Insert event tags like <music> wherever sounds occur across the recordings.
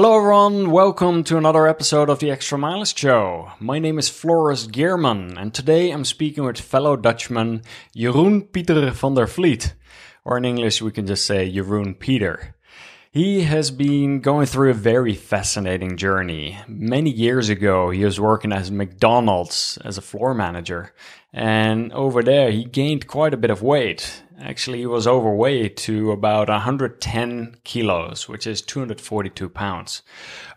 Hello, everyone. Welcome to another episode of the Extramilest Show. My name is Floris Gierman, and today I'm speaking with fellow Dutchman Jeroen Pieter van der Vliet. Or in English, we can just say Jeroen Peter. He has been going through a very fascinating journey. Many years ago, he was working as McDonald's as a floor manager, and over there, he gained quite a bit of weight. Actually, he was overweight to about 110 kilos, which is 242 pounds.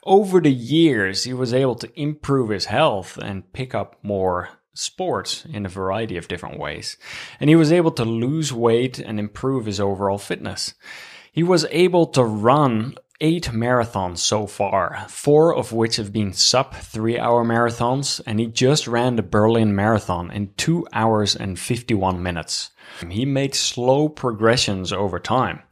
Over the years, he was able to improve his health and pick up more sports in a variety of different ways. And he was able to lose weight and improve his overall fitness. He was able to run eight marathons so far, four of which have been sub three hour marathons, and he just ran the Berlin Marathon in two hours and 51 minutes. He made slow progressions over time.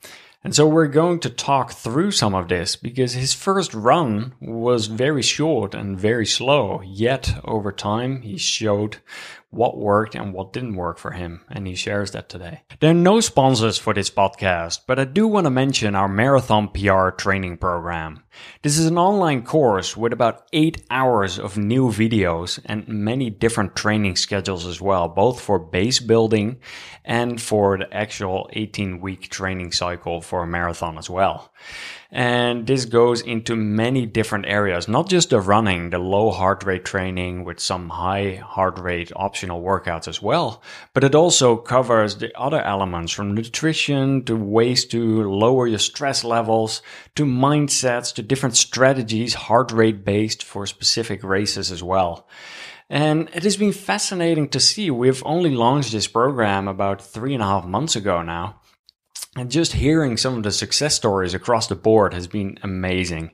And so we're going to talk through some of this because his first run was very short and very slow. Yet over time, he showed what worked and what didn't work for him, and he shares that today. There are no sponsors for this podcast, but I do want to mention our Marathon PR training program. This is an online course with about eight hours of new videos and many different training schedules as well, both for base building and for the actual 18 week training cycle for a marathon as well. And this goes into many different areas, not just the running, the low heart rate training with some high heart rate optional workouts as well, but it also covers the other elements from nutrition to ways to lower your stress levels to mindsets to different strategies, heart rate based for specific races as well. And it has been fascinating to see. We've only launched this program about three and a half months ago now. And just hearing some of the success stories across the board has been amazing.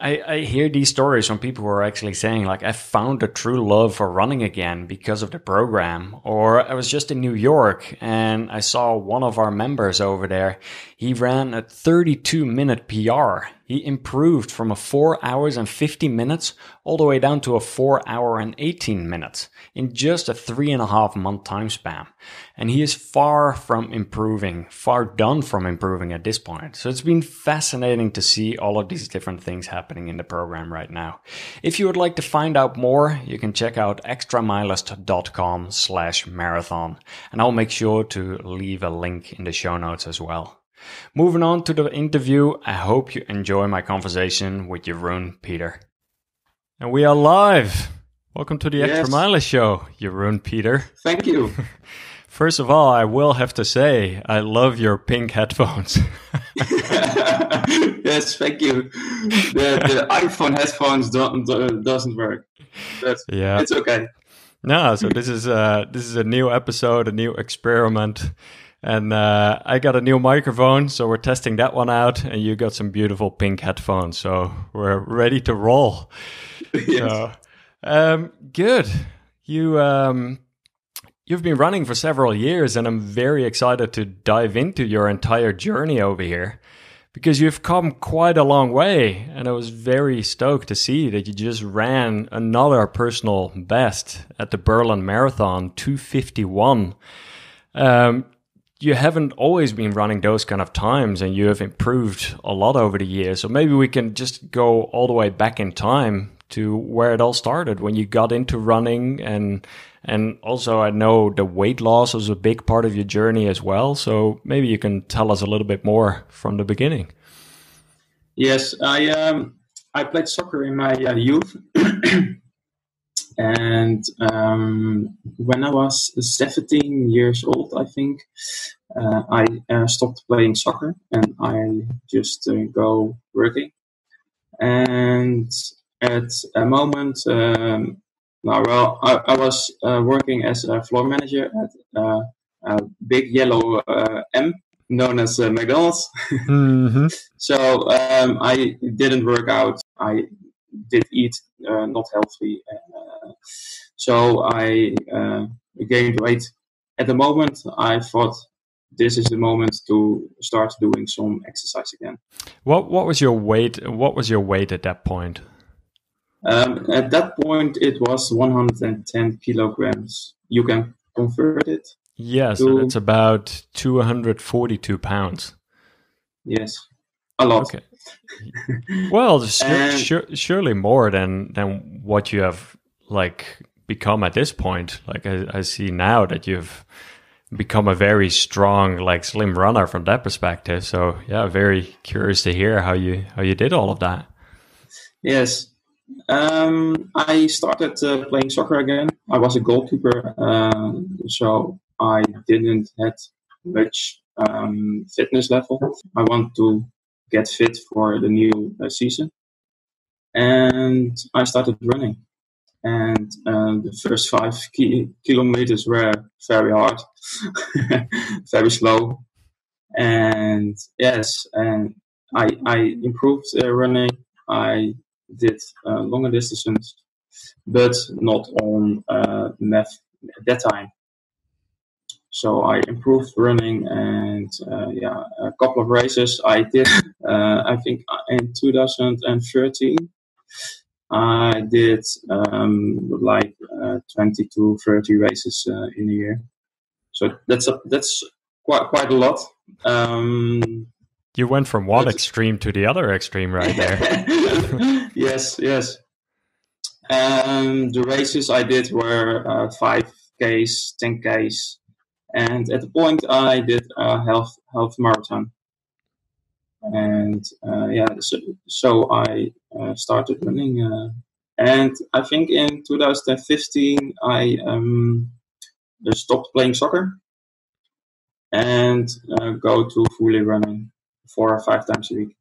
I, I, hear these stories from people who are actually saying, like, I found a true love for running again because of the program. Or I was just in New York and I saw one of our members over there. He ran a 32 minute PR he improved from a 4 hours and 50 minutes all the way down to a 4 hour and 18 minutes in just a three and a half month time span. And he is far from improving, far done from improving at this point. So it's been fascinating to see all of these different things happening in the program right now. If you would like to find out more, you can check out extramilest.com slash marathon. And I'll make sure to leave a link in the show notes as well. Moving on to the interview, I hope you enjoy my conversation with Jeroen Peter. And we are live. Welcome to the yes. Extra Mile Show, Jeroen Peter. Thank you. <laughs> First of all, I will have to say I love your pink headphones. <laughs> <laughs> yes, thank you. The, the iPhone headphones don't, doesn't work. That's, yeah, it's okay. No, so this is uh this is a new episode, a new experiment. And uh, I got a new microphone, so we're testing that one out. And you got some beautiful pink headphones, so we're ready to roll. <laughs> yes. So, um, good. You um, you've been running for several years, and I'm very excited to dive into your entire journey over here because you've come quite a long way. And I was very stoked to see that you just ran another personal best at the Berlin Marathon, 251. Um, you haven't always been running those kind of times and you have improved a lot over the years. So maybe we can just go all the way back in time to where it all started when you got into running and and also I know the weight loss was a big part of your journey as well. So maybe you can tell us a little bit more from the beginning. Yes, I um I played soccer in my uh, youth. <clears throat> And um, when I was 17 years old, I think, uh, I uh, stopped playing soccer and I just uh, go working. And at a moment, um, well, I, I was uh, working as a floor manager at uh, a big yellow uh, M known as McDonald's. <laughs> mm-hmm. so um, I didn't work out. I did eat not healthy so I uh, gained weight. At the moment, I thought this is the moment to start doing some exercise again. What What was your weight? What was your weight at that point? Um, at that point, it was 110 kilograms. You can convert it. Yes, it's about 242 pounds. Yes, a lot. Okay. well, sur- surely more than than what you have like become at this point. Like I, I see now that you've become a very strong, like slim runner from that perspective. So yeah, very curious to hear how you how you did all of that. Yes, um, I started uh, playing soccer again. I was a goalkeeper, uh, so I didn't had much um, fitness level. I want to get fit for the new uh, season, and I started running. And uh, the first five ki- kilometers were very hard, <laughs> very slow, and yes, and I I improved uh, running. I did uh, longer distances, but not on uh, MAF at that time. So I improved running, and uh, yeah, a couple of races I did. Uh, I think in 2013, I did um, like uh, 20 to 30 races uh, in a year. So that's a, that's quite quite a lot. Um, you went from one extreme to the other extreme right <laughs> there. yes, yes. Um, the races I did were uh, 5Ks, 10Ks, and at the point I did a half, half marathon. And uh, yeah, so, so I uh, started running. Uh, and I think in 2015 I um, stopped playing soccer and uh, go to fully running four or five times a week.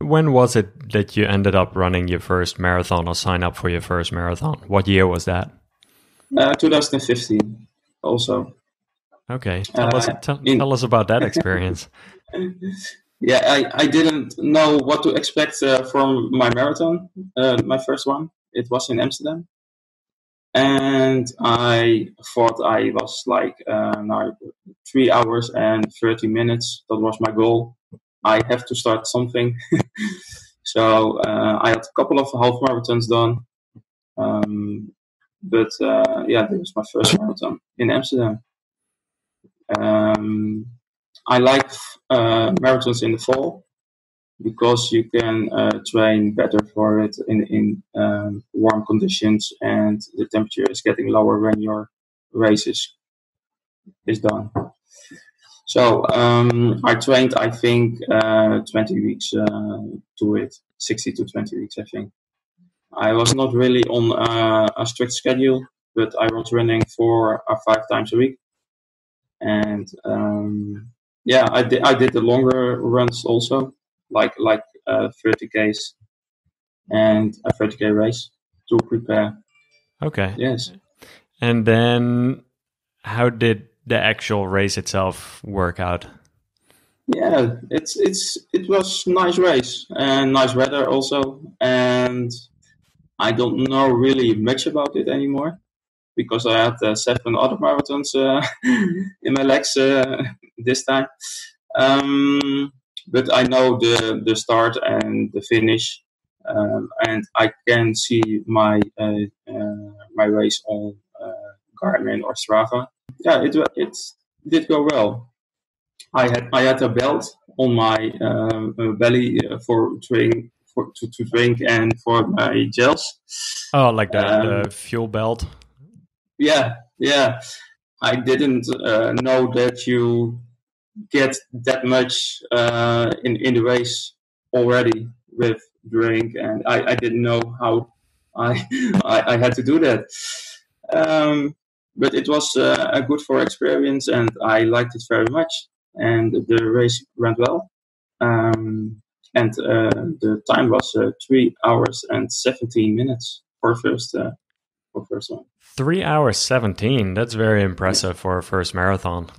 When was it that you ended up running your first marathon or sign up for your first marathon? What year was that? Uh, 2015, also. Okay, tell, uh, us, tell, in, tell, us about that experience. <laughs> yeah, I, I didn't know what to expect uh, from my marathon, uh, my first one. It was in Amsterdam. And I thought I was like uh, three hours and 30 minutes. That was my goal. I have to start something. <laughs> so uh, I had a couple of half marathons done. Um, but uh, yeah, this was my first marathon in Amsterdam. Um, I like uh, marathons in the fall because you can uh, train better for it in, in um, warm conditions and the temperature is getting lower when your race is, is done. So um, I trained, I think, uh, 20 weeks uh, to it, 60 to 20 weeks, I think. I was not really on uh, a strict schedule, but I was running four or five times a week. And um, yeah, I did, I did the longer runs also, like like uh, 30 k's and a 30k race to prepare. Okay. Yes. And then how did the actual race itself work out? Yeah, it's it's it was nice race and nice weather also, and I don't know really much about it anymore because I had uh, seven other marathons uh, in my legs uh, this time. Um, but I know the the start and the finish, um, and I can see my uh, uh, my race on uh, Garmin or Strava yeah, it it did go well. I had I had a belt on my um, uh, belly uh, for drink for to, to drink and for my gels. Oh, like the, um, the fuel belt. Yeah, yeah. I didn't uh, know that you get that much uh, in in the race already with drink, and I, I didn't know how <laughs> I, I, I had to do that. Um, but it was uh, a good for experience, and I liked it very much. And the race went well, um, and uh, the time was uh, three hours and seventeen minutes for first first one. Three hours seventeen. That's very impressive for a first marathon.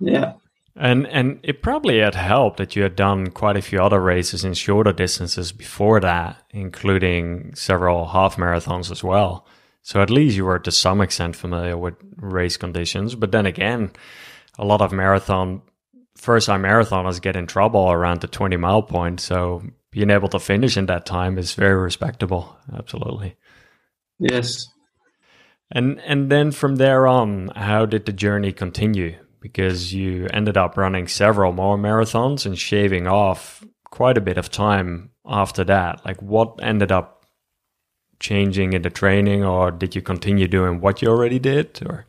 Yeah. And and it probably had helped that you had done quite a few other races in shorter distances before that, including several half marathons as well. So at least you were to some extent familiar with race conditions. But then again, a lot of marathon first time marathoners get in trouble around the 20 mile point. So being able to finish in that time is very respectable. Absolutely. Yes. And and then from there on, how did the journey continue? Because you ended up running several more marathons and shaving off quite a bit of time after that. Like, what ended up changing in the training, or did you continue doing what you already did, or?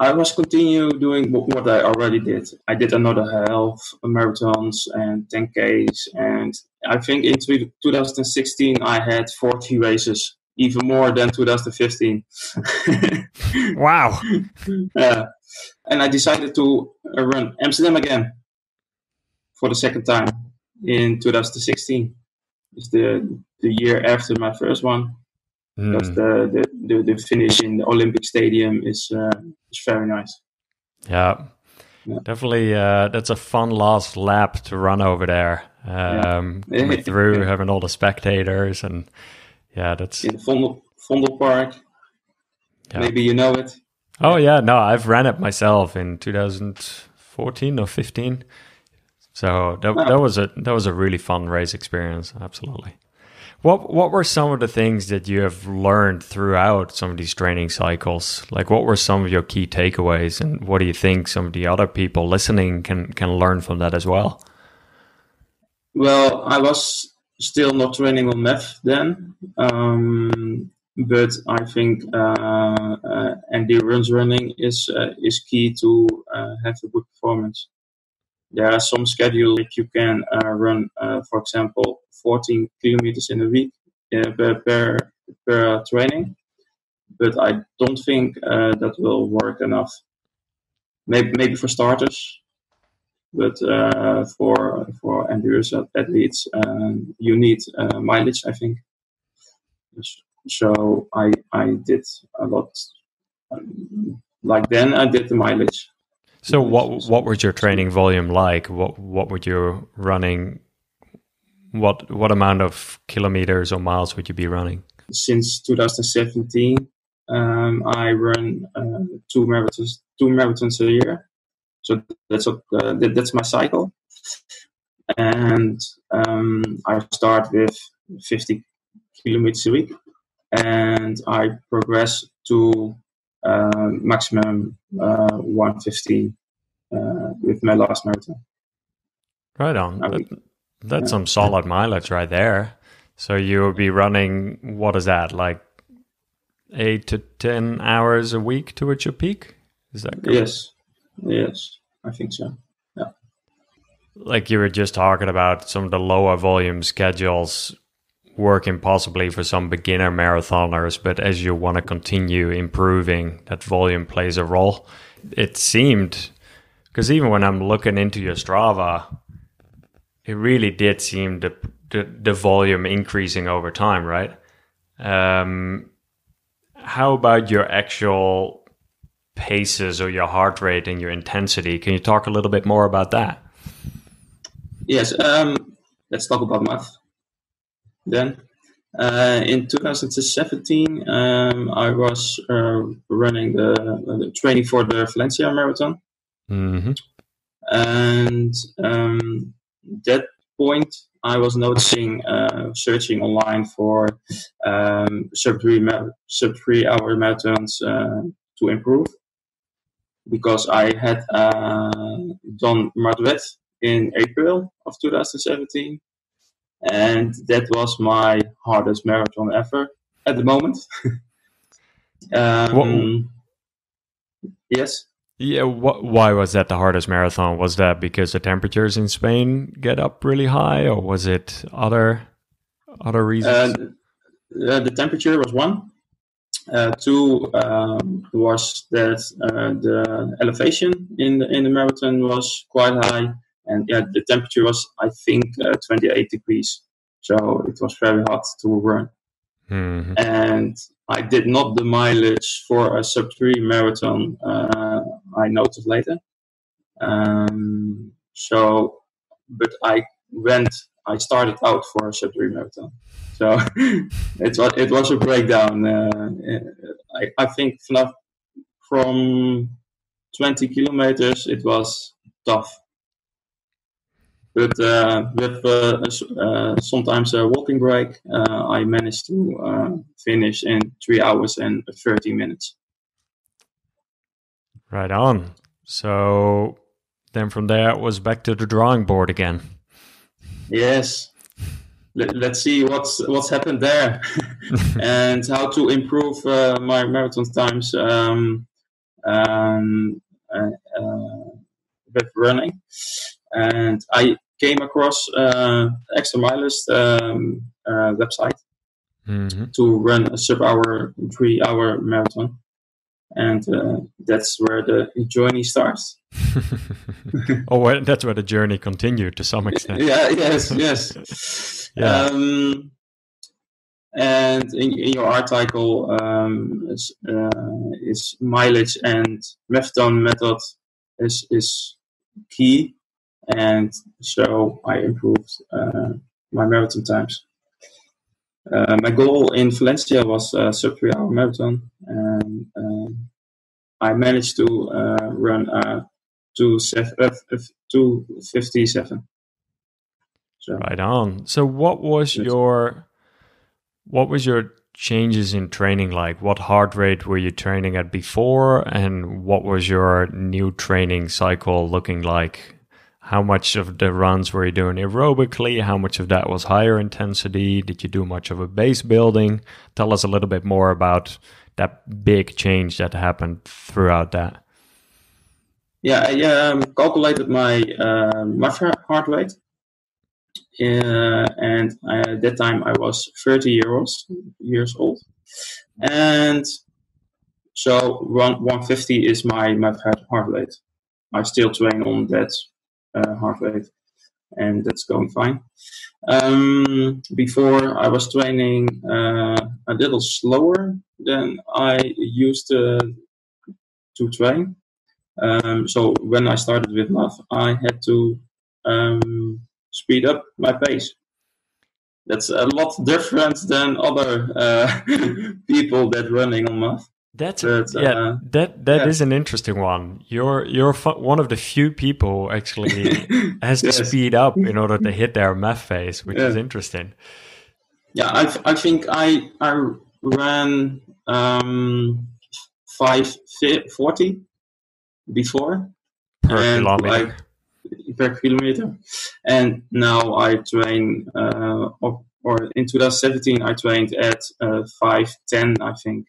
I was continue doing what I already did. I did another half marathons and 10Ks, and I think in 2016 I had 40 races, even more than 2015. <laughs> wow. Yeah. and I decided to run Amsterdam again for the second time in 2016. It's the the year after my first one. Mm. Because the, the, the, the, finish in the Olympic Stadium is uh, is very nice. Yeah, yeah. definitely. Uh, that's a fun last lap to run over there. Um, <laughs> yeah. through having all the spectators and yeah, that's in Vondel, Vondel Park. Yeah. Maybe you know it. Oh yeah, no, I've ran it myself in 2014 or 15. So that, that was a that was a really fun race experience. Absolutely. What what were some of the things that you have learned throughout some of these training cycles? Like what were some of your key takeaways and what do you think some of the other people listening can can learn from that as well? Well, I was still not training on MAF then, um, but I think uh, uh, endurance running is uh, is key to uh, have a good performance. There are some schedules that you can uh, run, for example, 14 kilometers in a week per, per, per training. But I don't think that will work enough. Maybe, maybe for starters, but uh, for for endurance athletes, um, you need uh, mileage. I think. So I I did a lot. Um, like then, I did the mileage. So what what was your training volume like? What what were you running what what amount of kilometers or miles would you be running? Since 2017, um, I run uh, two marathons two marathons a year. So that's uh, that, that's my cycle, and um, I start with 50 kilometers a week, and I progress to uh, maximum uh, 115 uh, with my last marathon. Right on. That's some solid mileage right there. So you'll be running what is that like eight to ten hours a week to reach your peak? Is that correct? Yes, yes, I think so. Yeah. Like you were just talking about some of the lower volume schedules working possibly for some beginner marathoners, but as you want to continue improving, that volume plays a role. It seemed because even when I'm looking into your Strava, it really did seem the the, the volume increasing over time, right? Um, how about your actual paces or your heart rate and your intensity? Can you talk a little bit more about that? Yes, um, let's talk about MAF. Then, uh, in 2017, um, I was uh, running the, the, training for the Valencia Marathon, mm-hmm. and um, that point, I was noticing, uh, searching online for um, sub three sub three hour marathons uh, to improve, because I had uh, done Madrid in April of 2017, and that was my hardest marathon ever at the moment. <laughs> um, yes. Yeah, wh- why was that the hardest marathon? Was that because the temperatures in Spain get up really high, or was it other other reasons? Uh, the temperature was one. Uh, two um, was that uh, the elevation in the in the marathon was quite high, and yeah, the temperature was I think uh, 28 degrees, so it was very hot to run. Mm-hmm. And I did not the mileage for a sub three marathon. Uh, I noticed later. Um, so, but I went. I started out for a sub three marathon. So <laughs> it was it was a breakdown. Uh, I, I think from 20 kilometers it was tough but uh, with uh, uh, sometimes a walking break, I managed to finish in three hours and 30 minutes. Right on. So then from there it was back to the drawing board again. Yes. Let, us see what's what's happened there <laughs> and how to improve uh, my marathon times um, um, uh, uh, with running. And I came across uh, Extramilest um, uh, website mm-hmm. to run a sub-hour, three-hour marathon and uh, that's where the journey starts. <laughs> oh, well, that's where the journey continued to some extent. <laughs> yeah. Yes. Yes. <laughs> yeah. Um, and in, in, your article um, is, uh, is, mileage and Maffetone method is is key, and so I improved uh, my marathon times. Uh, my goal in Valencia was a sub three hour marathon, and um, I managed to uh, run a two two fifty seven. So. Right on. So, what was your what was your changes in training like? What heart rate were you training at before, and what was your new training cycle looking like how much of the runs were you doing aerobically? How much of that was higher intensity? Did you do much of a base building? Tell us a little bit more about that big change that happened throughout that. Yeah, I um, calculated my uh, my heart rate, uh, and at that time I was 30 years years old, and so 150 is my my heart rate. I still train on that heart rate, and that's going fine. Um, before I was training uh, a little slower than I used to, to train. Um, so when I started with MAF, I had to um, speed up my pace. That's a lot different than other uh, <laughs> people that running on MAF. That's yeah. Uh, that that yeah. is an interesting one. You're you're one of the few people actually <laughs> has to yes. speed up in order to hit their MAF phase, which yeah. is interesting. Yeah, I I think I I ran um five forty before per and kilometer. Like, per kilometer, and now I train. Uh, or, or in 2017, I trained at uh, five ten, I think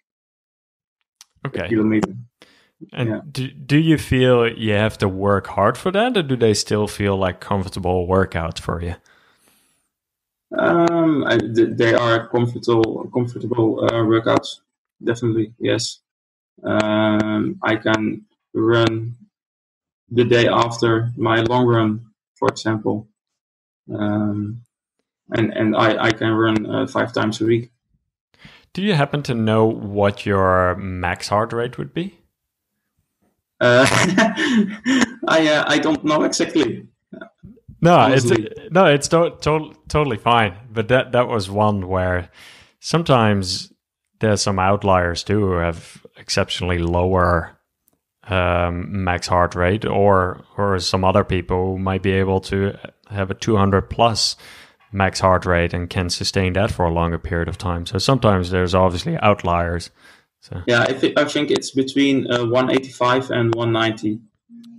okay. kilometer. And yeah. do, do you feel you have to work hard for that, or do they still feel like comfortable workouts for you? Um, I, they are comfortable, comfortable uh, workouts. Definitely, yes. Um, I can run the day after my long run, for example, um, and and I I can run uh, five times a week. Do you happen to know what your max heart rate would be? Uh, <laughs> I uh, I don't know exactly. No, Honestly. it's no, it's to- to- totally fine. But that that was one where sometimes there's some outliers too who have exceptionally lower um, max heart rate, or or some other people might be able to have a 200 plus max heart rate and can sustain that for a longer period of time. So sometimes there's obviously outliers. So. Yeah, I, th- I think it's between uh, 185 and 190.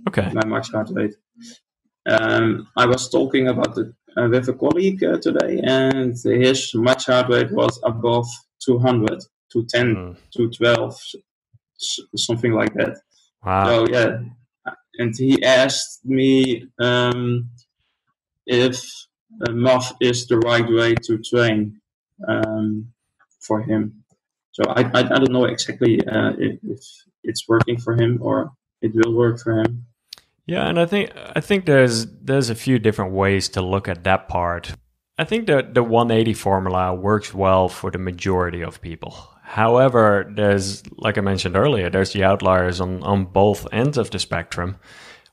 Okay. My max heart rate. Um, I was talking about the, uh, with a colleague uh, today, and his max heart rate was above 200, 210, mm. 212, something like that. Wow. So yeah, and he asked me um, if uh, MAF is the right way to train um, for him. So I, I, I don't know exactly uh, if, if, it's working for him or it will work for him. Yeah, and I think I think there's there's a few different ways to look at that part. I think that the 180 formula works well for the majority of people. However, there's like I mentioned earlier, there's the outliers on on both ends of the spectrum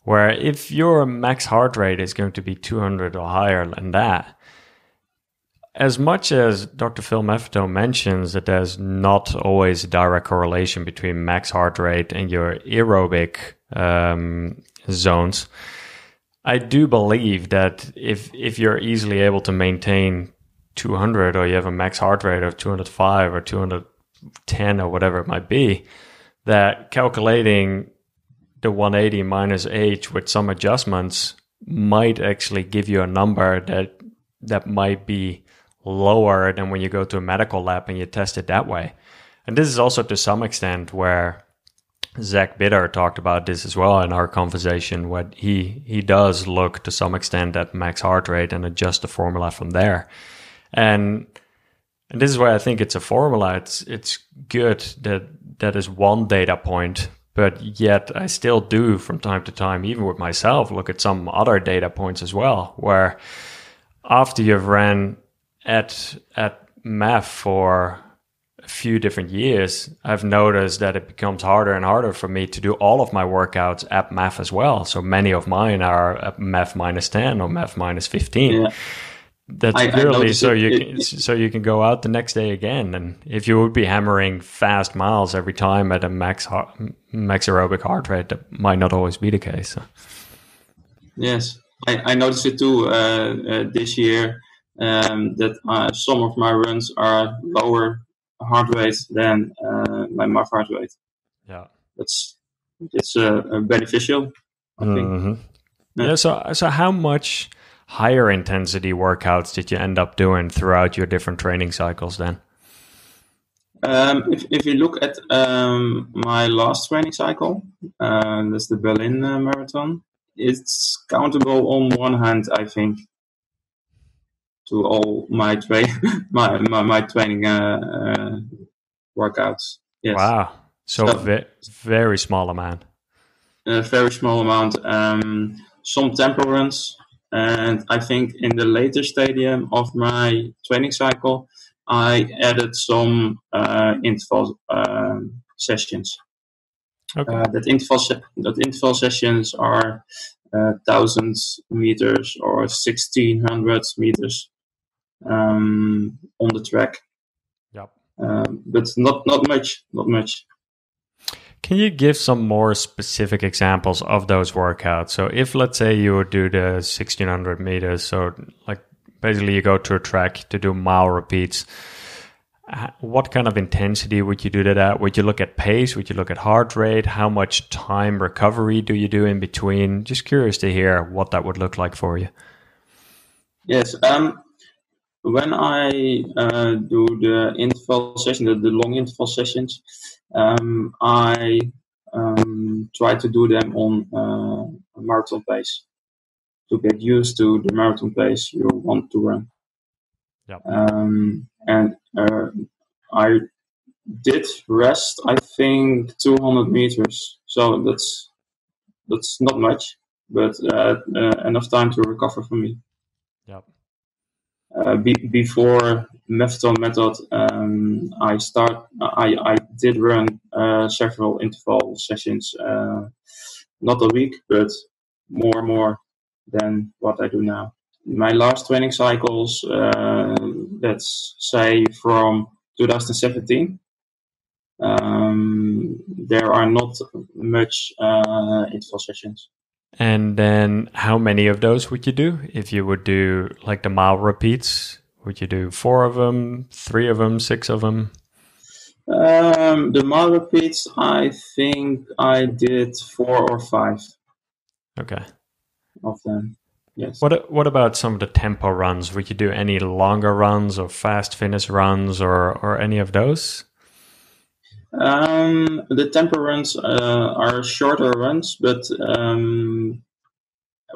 where if your max heart rate is going to be 200 or higher than that, as much as Dr. Phil Maffetone mentions that there's not always a direct correlation between max heart rate and your aerobic um, zones, I do believe that if if you're easily able to maintain 200 or you have a max heart rate of 205 or 210 or whatever it might be, that calculating the 180 minus h with some adjustments might actually give you a number that that might be lower than when you go to a medical lab and you test it that way. And this is also to some extent where Zach Bitter talked about this as well in our conversation. What he he does look to some extent at max heart rate and adjust the formula from there. And and this is why I think it's a formula. It's it's good that that is one data point, but yet I still do from time to time, even with myself, look at some other data points as well, where after you've ran at at MAF for a few different years, I've noticed that it becomes harder and harder for me to do all of my workouts at MAF as well. So many of mine are at MAF minus 10 or MAF minus 15. Yeah. That's I, purely I so it, you it, can, it, so you can go out the next day again. And if you would be hammering fast miles every time at a max max aerobic heart rate, that might not always be the case. So. Yes, I, I noticed it too uh, uh, this year um, that uh, some of my runs are lower heart rate than uh, my MAF heart rate. Yeah, that's it's uh, beneficial. I mm-hmm. think. Yeah. yeah. So so how much higher intensity workouts did you end up doing throughout your different training cycles then? Um, if, if you look at um, my last training cycle, uh, that's the Berlin uh, Marathon, it's countable on one hand, I think, to all my train <laughs> my, my, my training uh, uh, workouts. Yes. Wow! So, so ve- very small amount. A very small amount. Um, some tempo runs, and I think in the later stadium of my training cycle, I added some uh, interval um, sessions. Okay. Uh, that interval se- that interval sessions are uh, thousand meters or sixteen hundred meters um, on the track. Yep. Um, but not not much, not much. Can you give some more specific examples of those workouts? So, if let's say you would do the 1600 meters, so like basically you go to a track to do mile repeats, what kind of intensity would you do that at? Would you look at pace? Would you look at heart rate? How much time recovery do you do in between? Just curious to hear what that would look like for you. Yes. Um, when I uh, do the interval session, the, the long interval sessions, um, I um, try to do them on uh, a marathon pace to get used to the marathon pace you want to run. Yep. Um, and uh, I did rest, I think, 200 meters. So that's that's not much, but uh, uh, enough time to recover for me. Yep. Uh, be, before method method, um, I start. I, I did run uh, several interval sessions, uh, not a week, but more and more than what I do now. My last training cycles, uh, let's say from 2017, um, there are not much uh, interval sessions. And then how many of those would you do? If you would do like the mile repeats, would you do four of them, three of them, six of them? Um, the mile repeats, I think I did four or five. Okay. Of them, yes. What What about some of the tempo runs? Would you do any longer runs or fast finish runs or or any of those? Um, the tempo runs uh, are shorter runs, but um,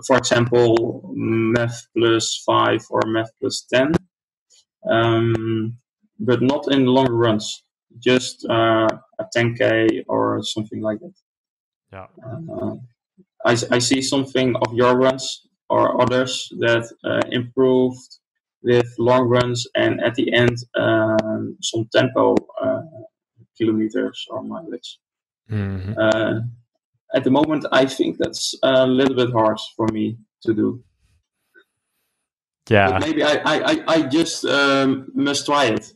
for example, MAF plus 5 or MAF plus 10, um, but not in long runs, just uh, a 10k or something like that. Yeah. Uh, I, I see something of your runs or others that uh, improved with long runs and at the end um, some tempo uh, kilometers or mileage. Mm-hmm. Uh, at the moment, I think that's a little bit hard for me to do. Yeah, but maybe I, I, I just um, must try it.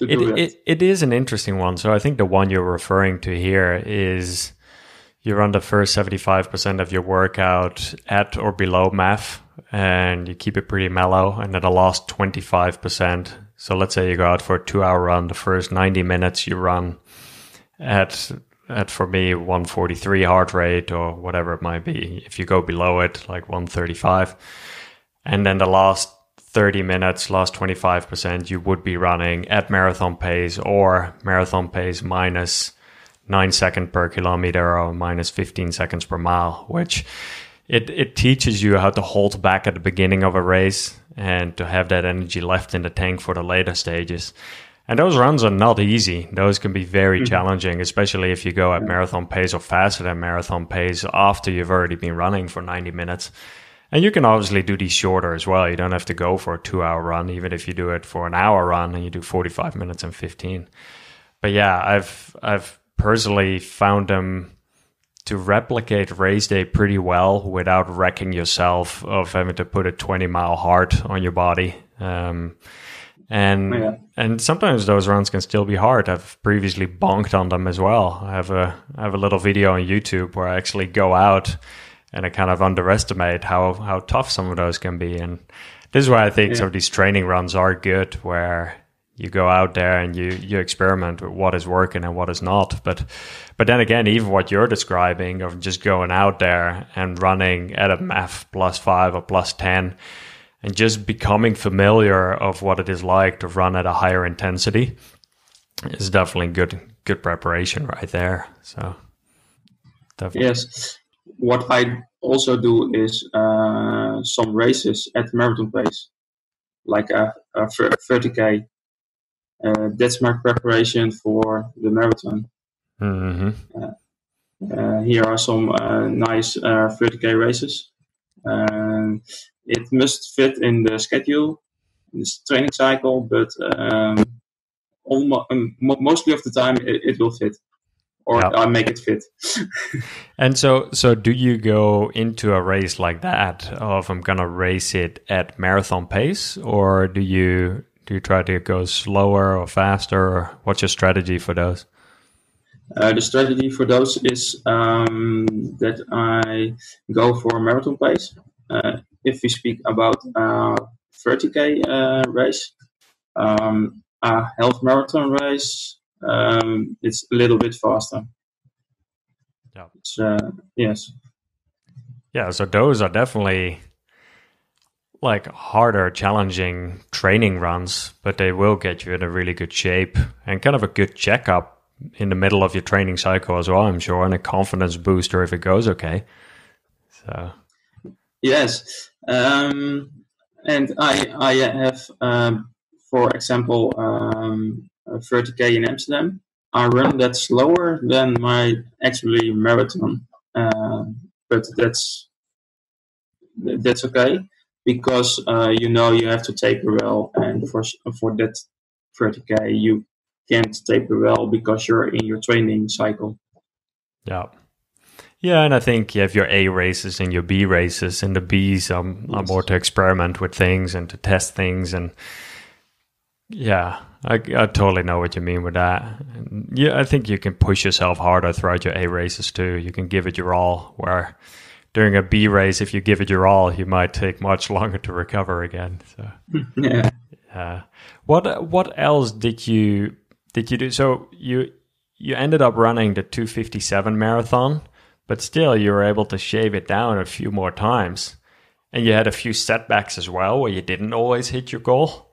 It, it. it, it is an interesting one. So I think the one you're referring to here is you run the first 75% of your workout at or below MAF and you keep it pretty mellow. And then the last 25% so let's say you go out for a two hour run, the first 90 minutes you run at at for me 143 heart rate or whatever it might be. If you go below it, like 135, and then the last 30 minutes, last 25%, you would be running at marathon pace or marathon pace minus nine seconds per kilometer or minus 15 seconds per mile, which it, it teaches you how to hold back at the beginning of a race and to have that energy left in the tank for the later stages. And those runs are not easy. Those can be very mm-hmm. challenging, especially if you go at marathon pace or faster than marathon pace after you've already been running for 90 minutes. And you can obviously do these shorter as well. You don't have to go for a two hour run, even if you do it for an hour run and you do 45 minutes and 15. But yeah, I've, I've personally found them to replicate race day pretty well without wrecking yourself of having to put a 20 mile heart on your body. Um, and yeah. and sometimes those runs can still be hard. I've previously bonked on them as well. I have a I have a little video on YouTube where I actually go out and I kind of underestimate how how tough some of those can be. And this is why I think yeah. some of these training runs are good, where you go out there and you you experiment with what is working and what is not. But but then again, even what you're describing of just going out there and running at a MAF plus five or plus ten and just becoming familiar of what it is like to run at a higher intensity is definitely good good preparation right there. So definitely. Yes. What I also do is uh, some races at marathon pace, like a, a 30k uh, that's my preparation for the marathon. Mm-hmm. Uh, uh here are some uh, nice 30k uh, races. it must fit in the schedule, in this training cycle, but um, almost, um, mostly of the time it, it will fit or yep. I make it fit. <laughs> and so, so do you go into a race like that of I'm gonna race it at marathon pace, or do you do you try to go slower or faster, or what's your strategy for those? Uh, the strategy for those is um, that I go for a marathon pace. Uh, if we speak about a 30k uh, race, um, a half marathon race, um, it's a little bit faster. Yeah. Uh, yes. Yeah. So those are definitely like harder, challenging training runs, but they will get you in a really good shape and kind of a good checkup in the middle of your training cycle as well, I'm sure, and a confidence booster if it goes okay. So, yes, um, and I I have, um, for example, um, 30k in Amsterdam. I run that slower than my actually marathon, uh, but that's that's okay because uh, you know you have to taper well, and for for that 30k you can't taper well because you're in your training cycle. Yeah. Yeah, and I think you have your A races and your B races, and the Bs are, are more to experiment with things and to test things. And yeah, I, I totally know what you mean with that. yeah, I think you can push yourself harder throughout your A races too. You can give it your all. Where during a B race, if you give it your all, you might take much <laughs> longer to recover again. So, <laughs> yeah. Uh, what what else did you did you do? So you you ended up running the 257 marathon, but still you were able to shave it down a few more times, and you had a few setbacks as well where you didn't always hit your goal.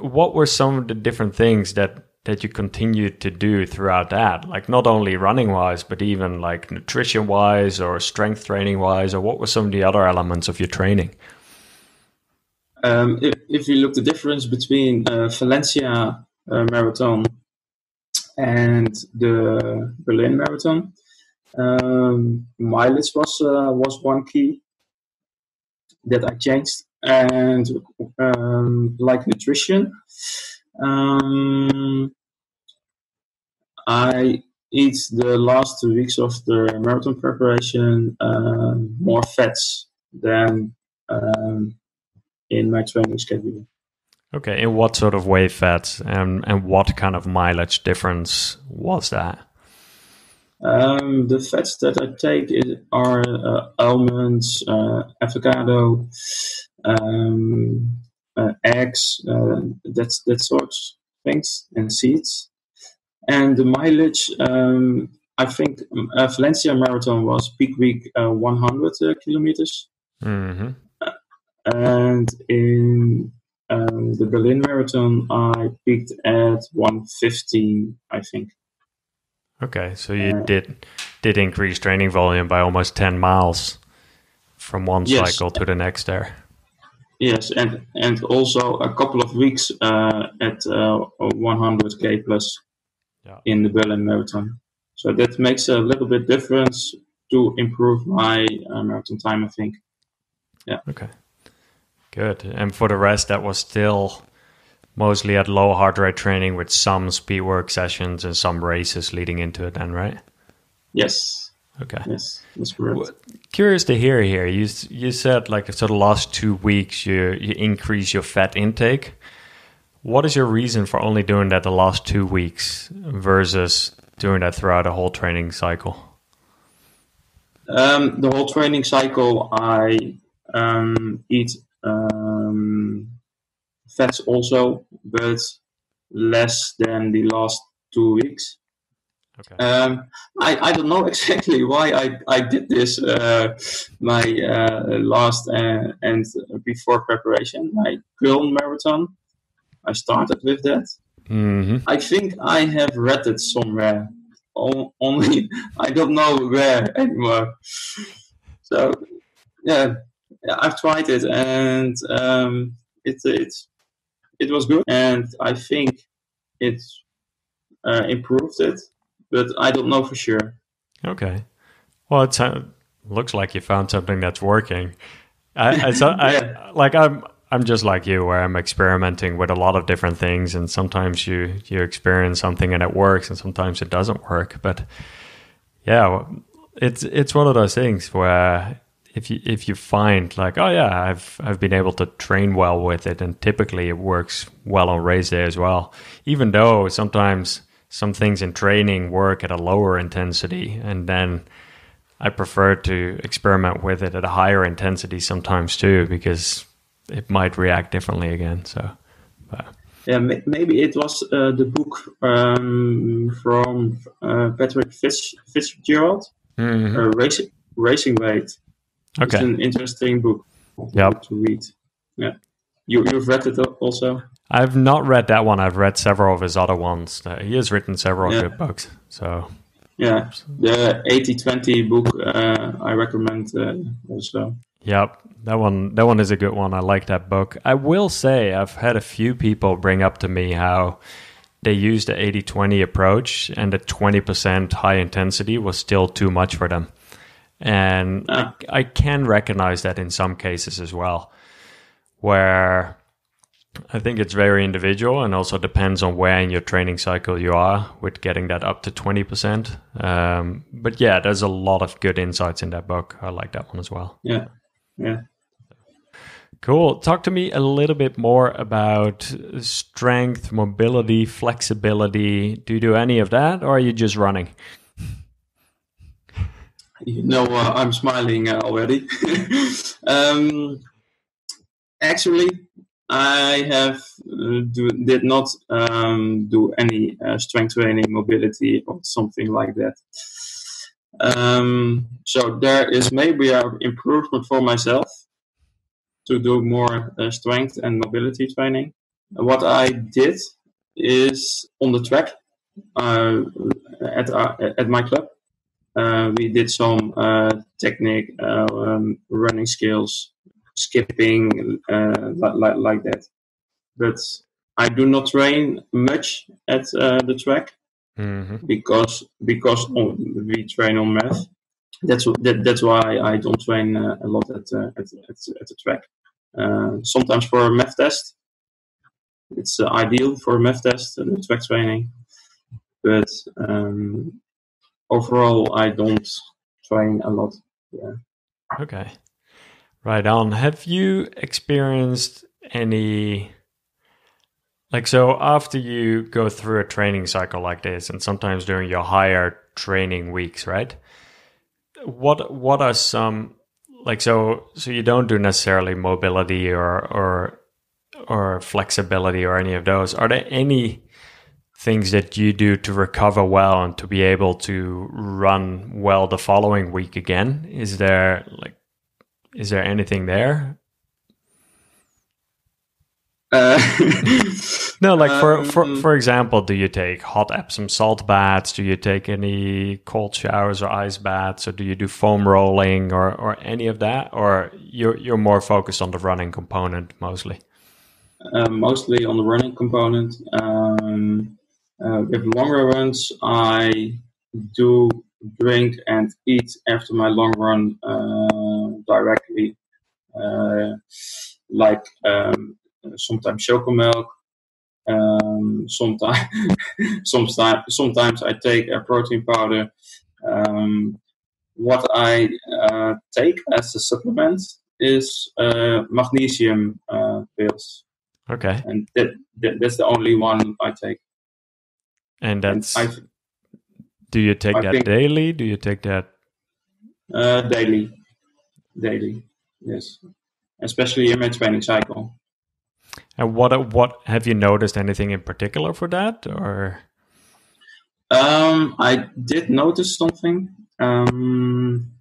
What were some of the different things that that you continued to do throughout that? Like not only running wise but even like nutrition wise or strength training wise or what were some of the other elements of your training? Um, if, if you look the difference between uh, valencia uh, marathon and the berlin marathon um, mileage was uh, was one key that i changed and um, like nutrition um, I eat the last two weeks of the marathon preparation uh, more fats than um, in my training schedule. Okay, in what sort of way fats and and what kind of mileage difference was that? Um, the fats that I take is, are uh, almonds, uh, avocado, um, uh, eggs, uh, that's that sorts things, and seeds. And the mileage, um, I think uh, Valencia Marathon was peak week uh, 100 uh, kilometers. Mm-hmm. and in um, the Berlin Marathon, I peaked at 115, I think. Okay, so you uh, did did increase training volume by almost 10 miles from one yes. cycle to the next there. Yes, and and also a couple of weeks uh, at uh, 100k plus yeah. in the Berlin Marathon. So that makes a little bit difference to improve my uh, marathon time, I think. Yeah. Okay. Good. And for the rest, that was still mostly at low heart rate training with some speed work sessions and some races leading into it, then, right? Yes. Okay. Yes, that's correct. Curious to hear here. You you said like so the last two weeks you you increase your fat intake. What is your reason for only doing that the last two weeks versus doing that throughout a whole training cycle? Um, the whole training cycle, I um, eat um, fats also, but less than the last two weeks. Okay. Um, I, I don't know <laughs> exactly why I, I did this uh, my uh, last uh, and before preparation my Köln marathon. I started with that. Mm-hmm. I think I have read it somewhere. only <laughs> I don't know where anymore. So yeah, I've tried it and um, it it it was good, and I think it uh, improved it, but I don't know for sure. Okay, well, it looks like you found something that's working. I, I, so, I <laughs> like I'm I'm just like you, where I'm experimenting with a lot of different things, and sometimes you you experience something and it works, and sometimes it doesn't work. But yeah, it's it's one of those things where if you if you find like oh yeah I've I've been able to train well with it, and typically it works well on race day as well. Even though sometimes some things in training work at a lower intensity, and then I prefer to experiment with it at a higher intensity sometimes too, because it might react differently again. So, but. yeah, maybe it was uh, the book um, from uh, Patrick Fitz, Fitzgerald, mm-hmm. uh, Racing Racing Weight. Okay, it's an interesting book. Yep. to read. Yeah, you you've read it also. I've not read that one. I've read several of his other ones. Uh, he has written several yeah. good books. So yeah, the 80-20 book uh, I recommend uh, also. Yep, that one that one is a good one. I like that book. I will say I've had a few people bring up to me how they used the 80-20 approach and the 20% high intensity was still too much for them. And I, I can recognize that in some cases as well, where I think it's very individual and also depends on where in your training cycle you are with getting that up to 20%. Um, but yeah, there's a lot of good insights in that book. I like that one as well. Yeah. Yeah. Cool. Talk to me a little bit more about strength, mobility, flexibility. Do you do any of that or are you just running? No, uh, I'm smiling uh, already. <laughs> um, actually, I have uh, do, did not um, do any uh, strength training, mobility, or something like that. Um, so there is maybe an improvement for myself to do more uh, strength and mobility training. What I did is on the track uh, at at my club. Uh, we did some uh, technique, uh, um, running skills, skipping, uh, like, like that. But I do not train much at the track mm-hmm. because because we train on MAF. That's that, that's why I don't train uh, a lot at, uh, at, at, at the track. Uh, sometimes for a MAF test, it's uh, ideal for a MAF test, the track training. But um, overall, I don't train a lot. Yeah. Okay. Right on. Have you experienced any like so after you go through a training cycle like this and sometimes during your higher training weeks, right? What what are some like so so you don't do necessarily mobility or or or flexibility or any of those. Are there any things that you do to recover well and to be able to run well the following week again? Is there like is there anything there? Uh, <laughs> no, like for, for um, for example, do you take hot Epsom salt baths? Do you take any cold showers or ice baths, or do you do foam rolling or, or any of that? Or you're you're more focused on the running component mostly? uh, mostly on the running component. Um, uh, with longer runs, I do drink and eat after my long run uh, directly, uh, like um, sometimes chocomilk. Um, sometimes, <laughs> sometimes, sometimes I take a protein powder. Um, what I uh, take as a supplement is uh, magnesium uh, pills, Okay, and that, that that's the only one I take. And And that's I do you take I that think- daily? Do you take that? uh, daily, daily, yes, especially in my training cycle. And what what have you noticed anything in particular for that? Or Um, I did notice something. Um,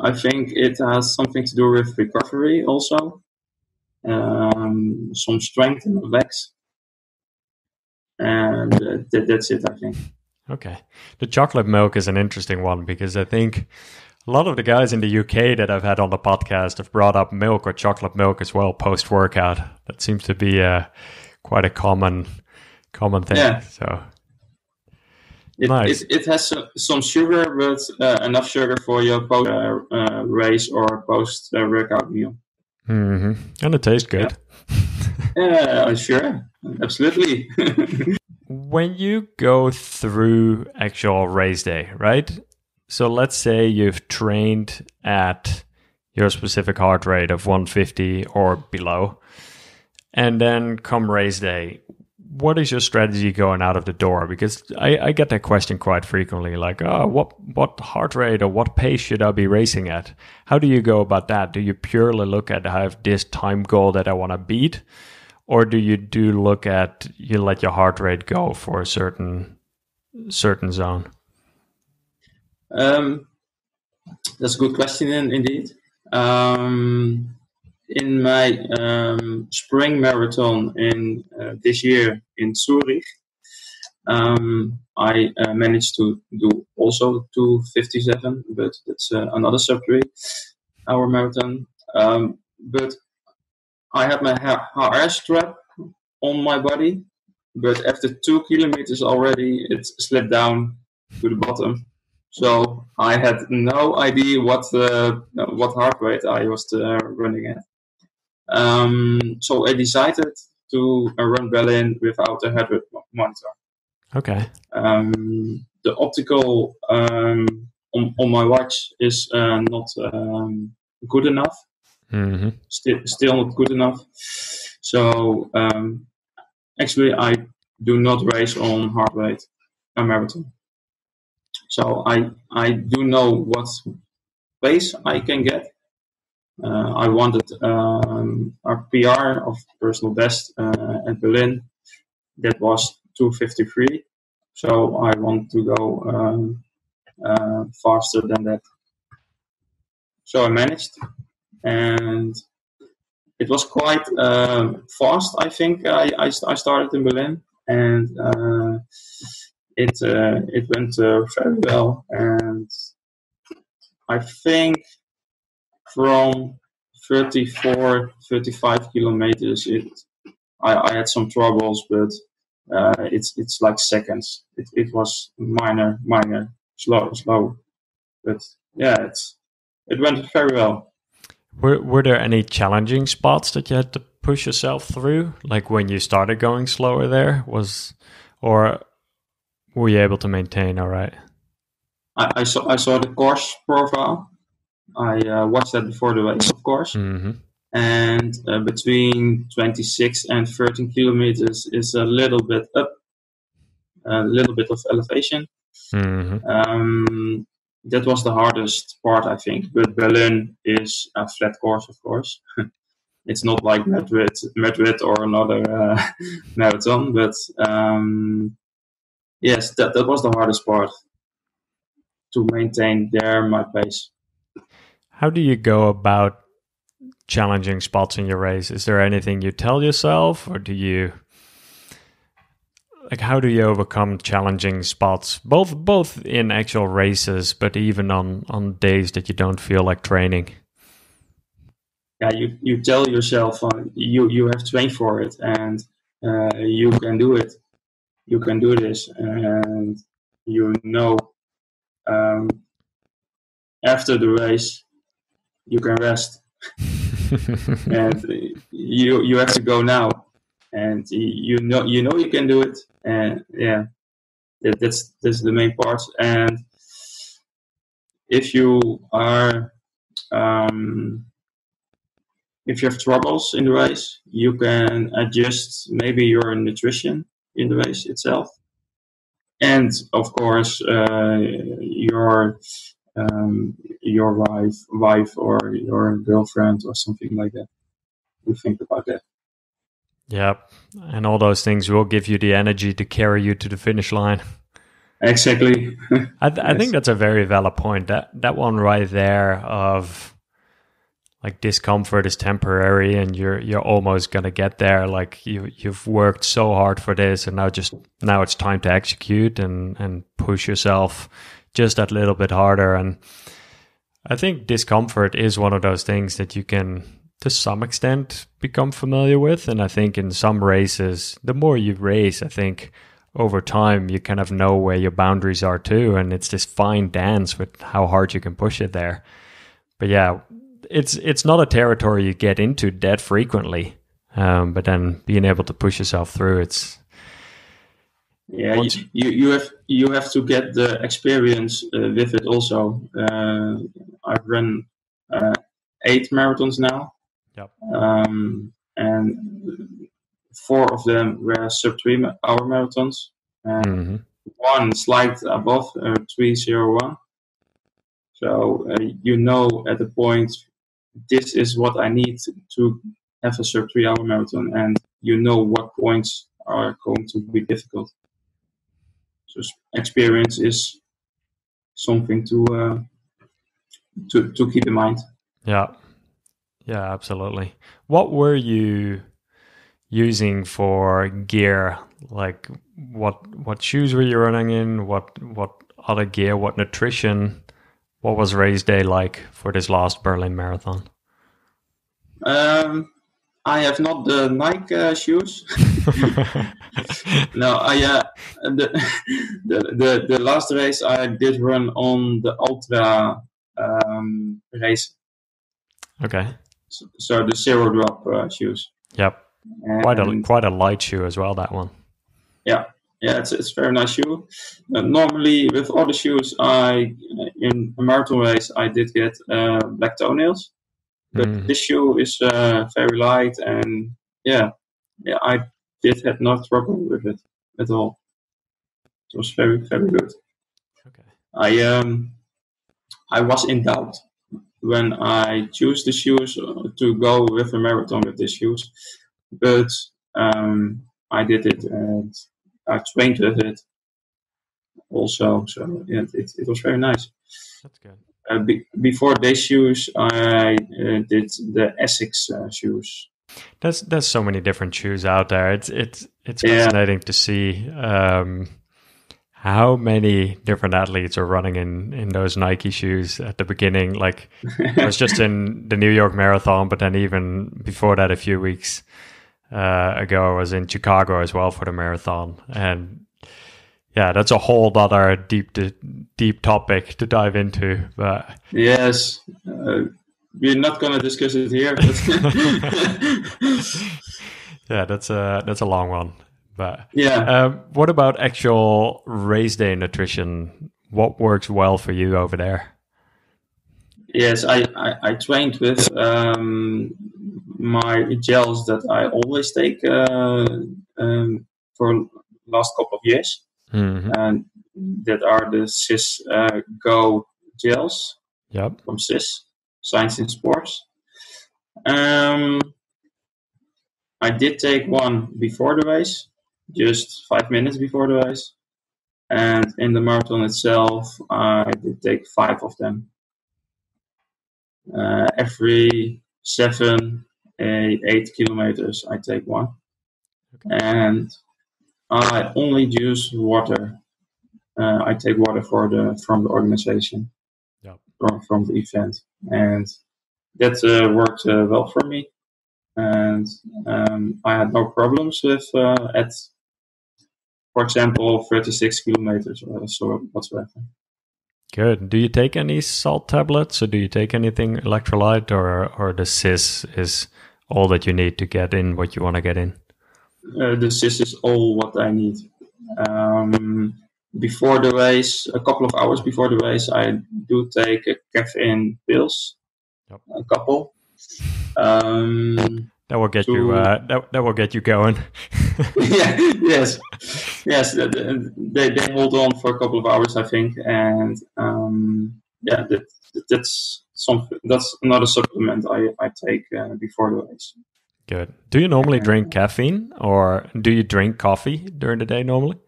I think it has something to do with recovery also. Um, some strength in the legs. And uh, that, that's it, I think. Okay. The chocolate milk is an interesting one because I think a lot of the guys in the UK that I've had on the podcast have brought up milk or chocolate milk as well post workout. That seems to be uh, quite a common common thing. Yeah. So It, Nice. it, it has some sugar, but uh, enough sugar for your post uh, uh, race or post uh, workout meal. Mm-hmm. and it tastes good. Yeah, I'm sure, absolutely. <laughs> When you go through actual race day, right? So let's say you've trained at your specific heart rate of 150 or below, and then come race day, what is your strategy going out of the door? Because I, I get that question quite frequently, like, oh, what what heart rate or what pace should I be racing at? How do you go about that? Do you purely look at I have this time goal that I want to beat, or do you do look at you let your heart rate go for a certain certain zone? Um, that's a good question, indeed. Um, in my um, spring marathon in uh, this year in Zurich, um, I uh, managed to do also 257, but that's uh, another sub three hour marathon. Um, but I had my HR strap on my body, but after two kilometers already, it slipped down to the bottom. So I had no idea what uh, what heart rate I was uh, running at. Um, so I decided to uh, run Berlin without a heart rate monitor. Okay. Um, the optical um, on, on my watch is uh, not um, good enough. Hmm Still, still not good enough. So um, actually, I do not race on heart rate a marathon. So I I do know what pace I can get. Uh, I wanted um, a PR of personal best uh, at Berlin. That was 253. So I want to go um, uh, faster than that. So I managed, and it was quite um, fast. I think I, I, I started in Berlin, and uh, it uh, it went uh, very well. And I think from 34, 35 kilometers, it I, I had some troubles, but uh, it's it's like seconds. It, it was minor, minor, slow, slow, but yeah, it's it went very well. Were Were there any challenging spots that you had to push yourself through, like when you started going slower? There was, or were you able to maintain all right? I, I saw I saw the course profile. I uh, watched that before the race, of course, hmm and uh, between 26 and 13 kilometers is a little bit up, a little bit of elevation. hmm Um, that was the hardest part, I think. But Berlin is a flat course, of course. <laughs> it's not like Madrid, Madrid or another uh, <laughs> marathon. But um, yes, that, that was the hardest part to maintain there my pace. How do you go about challenging spots in your race? Is there anything you tell yourself, or do you like how do you overcome challenging spots, both both in actual races, but even on on days that you don't feel like training? Yeah, you you tell yourself uh, you you have trained for it and uh, you can do it. You can do this, and you know um, after the race you can rest <laughs> and you you have to go now and you know you know you can do it and yeah that, that's that's the main part and if you are um, if you have troubles in the race you can adjust maybe your nutrition in the race itself and of course uh, your um, your wife, wife or your girlfriend or something like that. We think about that. Yep, and all those things will give you the energy to carry you to the finish line. Exactly. <laughs> I, th- yes. I think that's a very valid point. That that one right there of like discomfort is temporary and you're you're almost gonna get there like you you've worked so hard for this and now just now it's time to execute and and push yourself just that little bit harder and i think discomfort is one of those things that you can to some extent become familiar with and i think in some races the more you race i think over time you kind of know where your boundaries are too and it's this fine dance with how hard you can push it there but yeah it's it's not a territory you get into that frequently. Um, but then being able to push yourself through, it's yeah. You, you, you have you have to get the experience uh, with it. Also, uh, I've run uh, eight marathons now. Yep. Um, and four of them were sub three hour marathons. Mm-hmm. One slight above uh, three zero one. So uh, you know at the point this is what I need to have a sub three hour marathon, and you know what points are going to be difficult. So experience is something to uh, to to keep in mind. Yeah, yeah, absolutely. What were you using for gear? Like what what shoes were you running in? What what other gear? What nutrition? What was race day like for this last Berlin Marathon? Um, I have not the Nike uh, shoes. <laughs> no, I uh, the, the, the the last race I did run on the Altra um, race. Okay. So, the zero drop uh, shoes. Yep. And quite a quite a light shoe as well. That one. Yeah, yeah, it's it's very nice shoe. Uh, normally, with other shoes, I in a marathon race I did get uh, black toenails, but mm. this shoe is uh, very light and yeah, yeah, I did have no trouble with it at all. It was very very good. Okay. I um I was in doubt when I choose the shoes uh, to go with a marathon with these shoes, but um, I did it and I trained with it also. So yeah, it, it was very nice. That's good. Uh, be, before these shoes, I uh, did the Asics uh, shoes. There's there's so many different shoes out there. It's it's it's yeah. fascinating to see um, how many different athletes are running in in those Nike shoes at the beginning. Like I was just in the New York Marathon, but then even before that, a few weeks uh, ago, I was in Chicago as well for the marathon, and yeah, that's a whole other deep deep topic to dive into. But yes, uh, we're not going to discuss it here. <laughs> yeah, that's a that's a long one. But yeah, uh, what about actual race day nutrition? What works well for you over there? Yes, I, I, I trained with um, my gels that I always take uh, um, for last couple of years, mm-hmm. and that are the SiS uh, Go gels yep. from SiS Science in Sports. Um, I did take one before the race, just five minutes before the race, and in the marathon itself, I did take five of them. Uh, every seven, eight, eight kilometers, I take one, and I only use water. Uh, I take water for the from the organization, Yep. from from the event, and that uh, worked uh, well for me. And um, I had no problems with uh, at, for example, 36 kilometers or so whatsoever. Good. Do you take any salt tablets or do you take anything electrolyte or or the SiS is all that you need to get in what you want to get in? Uh, the SiS is all what I need. Um, before the race, a couple of hours before the race, I do take a caffeine pills, Yep. a couple. Um, That will get So- you. Uh, that that will get you going. <laughs> <laughs> yeah, yes, yes. th- th- They they hold on for a couple of hours, I think, and um, yeah, that, that's something. That's another supplement I I take uh, before the race. Good. Do you normally drink caffeine or do you drink coffee during the day normally?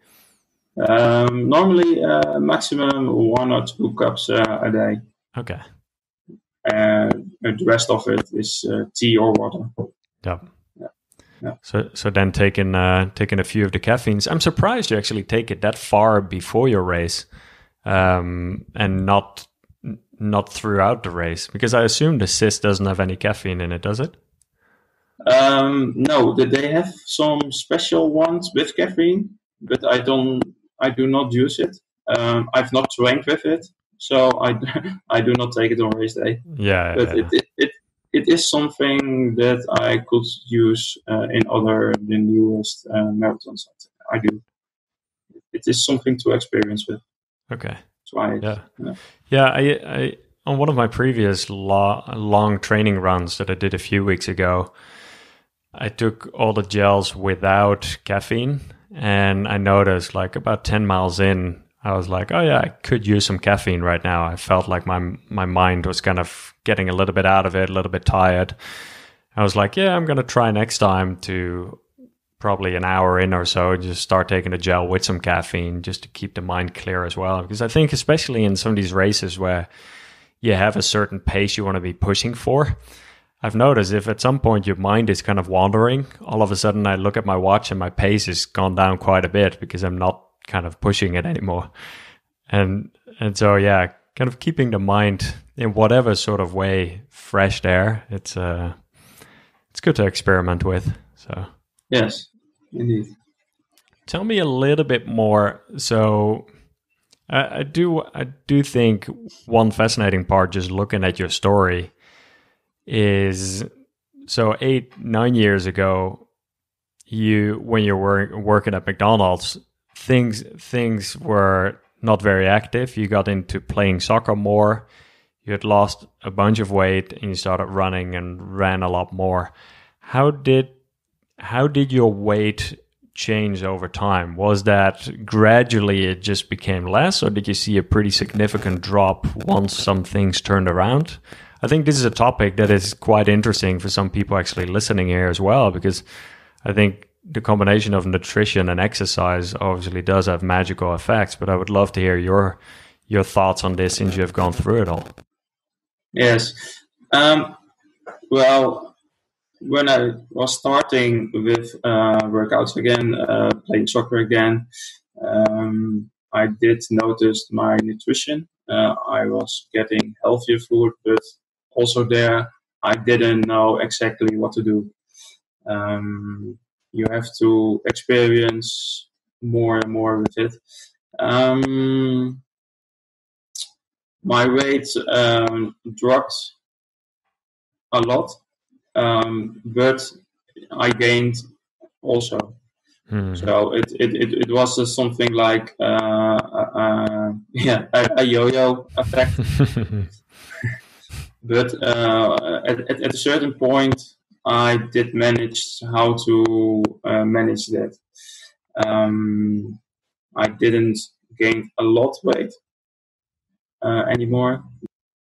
Um, normally, uh, maximum one or two cups uh, a day. Okay. and the rest of it is uh, tea or water. Yeah. Yeah. So so then taking uh, taking a few of the caffeines. I'm surprised you actually take it that far before your race, um, and not not throughout the race because I assume the SiS doesn't have any caffeine in it, does it? Um, no, they have some special ones with caffeine, but I don't. I do not use it. Um, I've not trained with it, so I <laughs> I do not take it on race day. Yeah. But yeah. it, it it it is something that I could use uh, in other the newest uh, marathons. I do. It is something to experience with. okay. Try it. Yeah. Yeah. Yeah, I, I on one of my previous lo- long training runs that I did a few weeks ago, I took all the gels without caffeine, and I noticed like about ten miles in, I was like, oh yeah, I could use some caffeine right now. I felt like my my mind was kind of getting a little bit out of it, a little bit tired. I was like, yeah, I'm gonna try next time to probably an hour in or so, just start taking a gel with some caffeine just to keep the mind clear as well. Because I think, especially in some of these races where you have a certain pace you want to be pushing for, I've noticed if at some point your mind is kind of wandering, all of a sudden I look at my watch and my pace has gone down quite a bit because I'm not kind of pushing it anymore. And and so yeah, kind of keeping the mind in whatever sort of way fresh there. It's uh it's good to experiment with. So Yes, indeed. Tell me a little bit more. So, I, I do, I do think one fascinating part, just looking at your story, is so eight, nine years ago, you when you were working at McDonald's, things things were not very active. You got into playing soccer more. You had lost a bunch of weight, and you started running and ran a lot more. How did how did your weight change over time? Was that gradually it just became less, or did you see a pretty significant drop once some things turned around? I think this is a topic that is quite interesting for some people actually listening here as well, because I think the combination of nutrition and exercise obviously does have magical effects. But I would love to hear your your thoughts on this since you have gone through it all. Yes. Um, well, when I was starting with uh, workouts again, uh, playing soccer again, um, I did notice my nutrition. Uh, I was getting healthier food, but also there I didn't know exactly what to do. Um, you have to experience more and more with it. Um, my weight um, dropped a lot, um, but I gained also. Hmm. So it it, it, it was something like uh, uh, uh, <laughs> yeah a, a yo-yo effect. <laughs> but uh, at, at, at a certain point, I did manage how to uh, manage that. Um, I didn't gain a lot weight uh, anymore.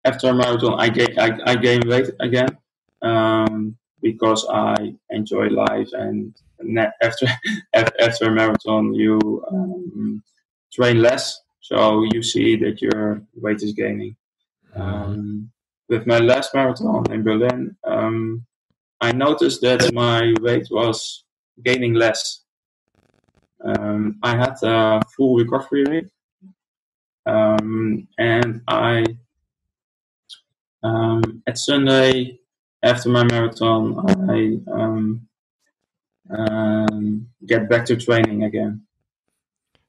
After a marathon, I gain I, I gain weight again um, because I enjoy life, and after <laughs> after a marathon, you um, train less, so you see that your weight is gaining. Um, with my last marathon in Berlin, um, I noticed that my weight was gaining less. Um, I had a full recovery week, um, and I um, at Sunday after my marathon, I um, um, get back to training again.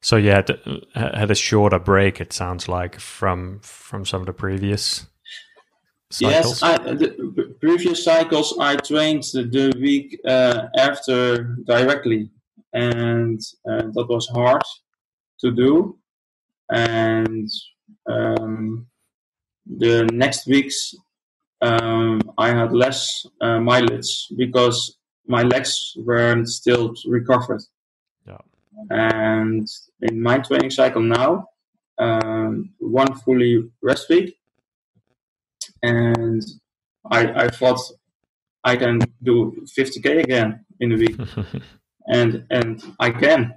So you had had a shorter break. It sounds like from from some of the previous. Cycles? Yes, I, the previous cycles I trained the week uh, after directly, and uh, that was hard to do. And um, the next weeks um, I had less uh, mileage because my legs weren't still recovered. Yeah. And in my training cycle now, um, one fully rest week, and I, I thought I can do 50k again in a week, <laughs> and and I can.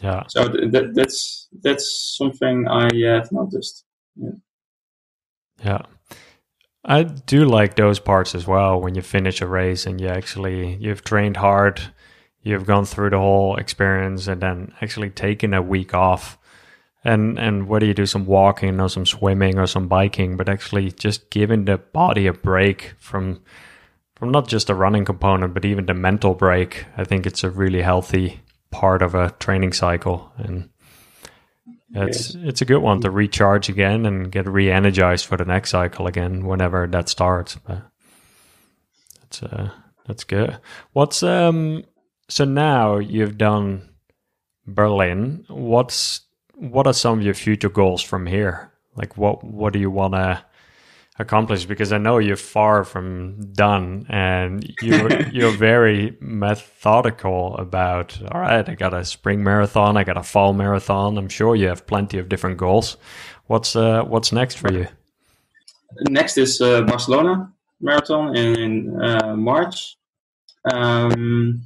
yeah. <laughs> So th- that's that's something I have noticed. Yeah. Yeah. I do like those parts as well when you finish a race and you actually you've trained hard, you've gone through the whole experience and then actually taken a week off. And and whether you do some walking or some swimming or some biking, but actually just giving the body a break from from not just the running component, but even the mental break. I think it's a really healthy part of a training cycle. And it's yes. it's a good one to recharge again and get re-energized for the next cycle again whenever that starts. But that's uh that's good. What's um so now you've done Berlin. What's what are some of your future goals from here? Like what what do you want to accomplish? because I know you're far from done and you're <laughs> you're very methodical about all right I got a spring marathon I got a fall marathon. I'm sure you have plenty of different goals. What's uh, what's next for you? Next is uh, Barcelona marathon in uh, March. Um,